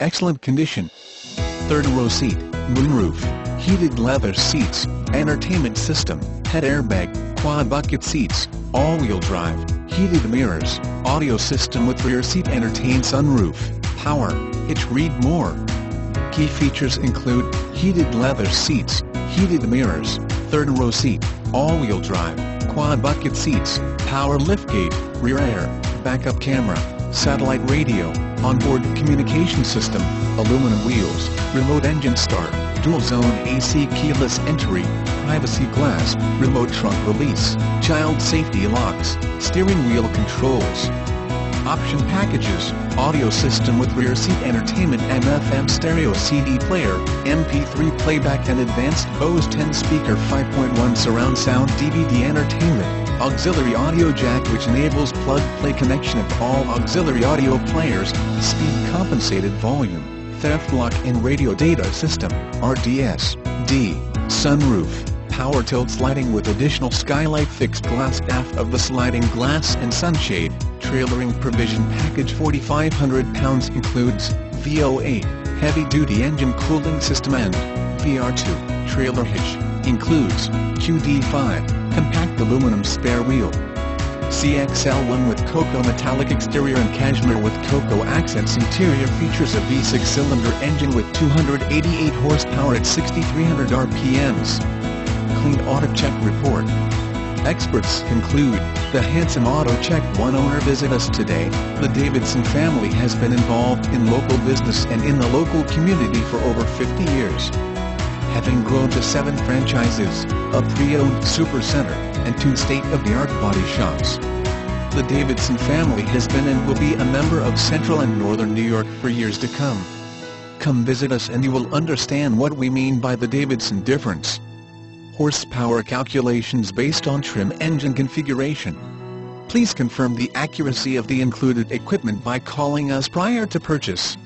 excellent condition. Third row seat, moonroof, heated leather seats, entertainment system, head airbag, quad bucket seats, all-wheel drive, heated mirrors, audio system with rear seat entertain sunroof, power, hitch read more. Key features include, heated leather seats, heated mirrors, third row seat, all-wheel drive, quad bucket seats, power liftgate, rear air, backup camera, satellite radio, onboard communication system, aluminum wheels, remote engine start, dual zone AC keyless entry, privacy glass, remote trunk release, child safety locks, steering wheel controls. Option packages, audio system with rear seat entertainment AM/FM stereo CD player, MP3 playback and advanced Bose 10 speaker 5.1 surround sound DVD entertainment, auxiliary audio jack which enables plug-play connection of all auxiliary audio players, speed compensated volume, theft lock in radio data system, RDS, D, sunroof power tilt sliding with additional skylight fixed glass aft of the sliding glass and sunshade. Trailering provision package 4,500 pounds includes V08, heavy-duty engine cooling system and VR2, trailer hitch, includes QD5, aluminum spare wheel. CXL1 with cocoa metallic exterior and cashmere with cocoa accents interior features a V6-cylinder engine with 288 horsepower at 6,300 RPMs. Clean Auto Check Report. Experts conclude, the handsome Auto Check One owner visit us today. The Davidson family has been involved in local business and in the local community for over 50 years. Having grown to seven franchises, a pre-owned supercenter, and two state-of-the-art body shops. The Davidson family has been and will be a member of Central and Northern New York for years to come. Come visit us and you will understand what we mean by the Davidson difference horsepower calculations based on trim engine configuration. Please confirm the accuracy of the included equipment by calling us prior to purchase.